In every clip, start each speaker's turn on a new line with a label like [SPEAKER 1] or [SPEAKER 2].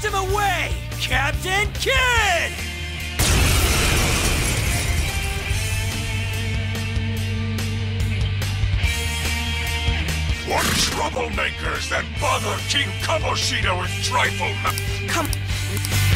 [SPEAKER 1] Blast him away, Captain Kidd!
[SPEAKER 2] What troublemakers that bother King Kamoshida with trifle ma-
[SPEAKER 1] Come.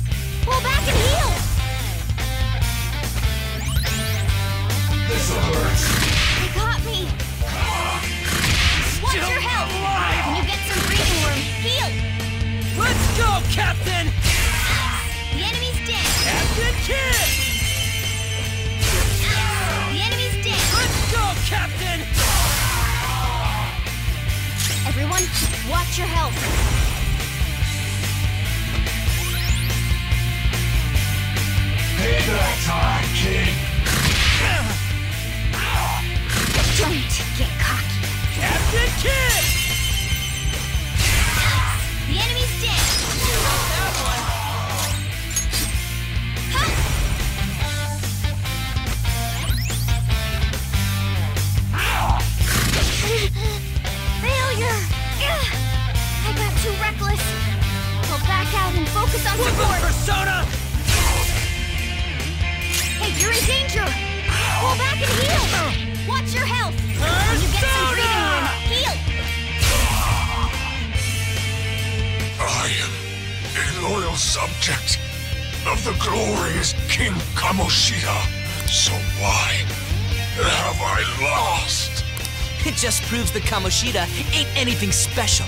[SPEAKER 3] Pull back and heal.
[SPEAKER 2] This hurts.
[SPEAKER 3] They got me. Watch your health.
[SPEAKER 1] alive.
[SPEAKER 3] When you get some breathing room, heal.
[SPEAKER 1] Let's go, Captain!
[SPEAKER 3] The enemy's dead.
[SPEAKER 1] Captain Kidd!
[SPEAKER 3] The enemy's dead.
[SPEAKER 1] Let's go, Captain!
[SPEAKER 3] Everyone, watch your health. Focus on support.
[SPEAKER 1] persona!
[SPEAKER 3] Hey, you're in danger! Pull back and heal! Watch your health! When you get some breathing room, heal!
[SPEAKER 2] I am a loyal subject of the glorious King Kamoshida. So why have I lost?
[SPEAKER 1] It just proves the Kamoshida ain't anything special.